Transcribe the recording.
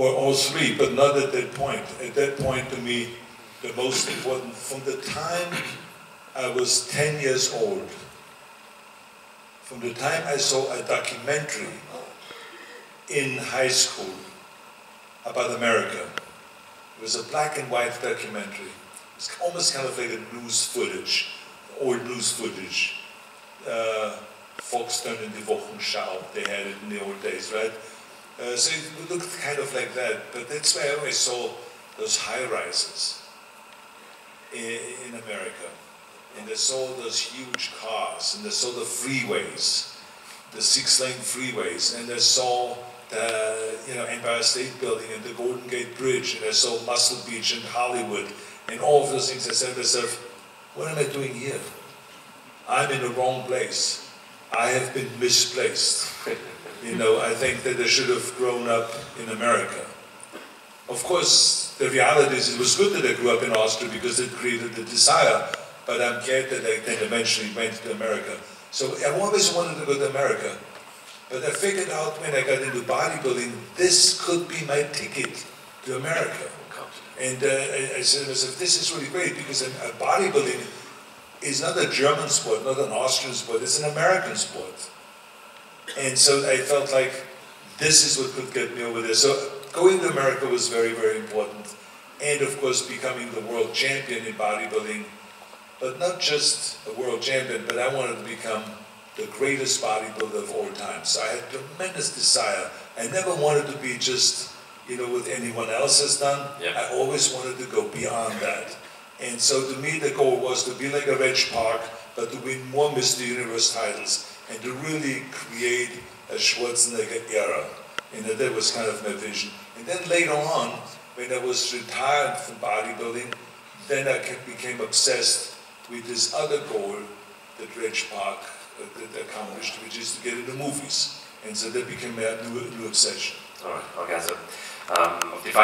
or all three, but not at that point. At that point, to me, the most important, from the time I was 10 years old, from the time I saw a documentary in high school about America, it was a black and white documentary. It's almost kind of like a news footage, old news footage. Uh, Fox Tönende Wochenschau, they had it in the old days, right? Uh, so it looked kind of like that, but that's why I always saw those high rises in, in America. And I saw those huge cars, and I saw the freeways, the six lane freeways, and I saw the you know Empire State Building and the Golden Gate Bridge, and I saw Muscle Beach and Hollywood, and all of those things. I said to myself, what am I doing here? I'm in the wrong place. I have been misplaced. you know, I think that I should have grown up in America. Of course, the reality is it was good that I grew up in Austria because it created the desire, but I'm glad that I then eventually went to America. So I always wanted to go to America. But I figured out when I got into bodybuilding, this could be my ticket to America. And uh, I, said to myself, this is really great because in, uh, bodybuilding is not a German sport, not an Austrian sport, it's an American sport. And so I felt like this is what could get me over there. So going to America was very, very important. And of course, becoming the world champion in bodybuilding, but not just a world champion, but I wanted to become the greatest bodybuilder of all time. So I had tremendous desire. I never wanted to be just, you know, what anyone else has done. Yeah. I always wanted to go beyond that. And so to me, the goal was to be like a Reg Park, but to win more Mr. Universe titles and to really create a Schwarzenegger era. And that, that was kind of my vision. And then later on, when I was retired from bodybuilding, then I became obsessed with this other goal that Reg Park uh, accomplished, which is to get into movies. And so that became my new, new obsession. Okay, ähm, auf die Frage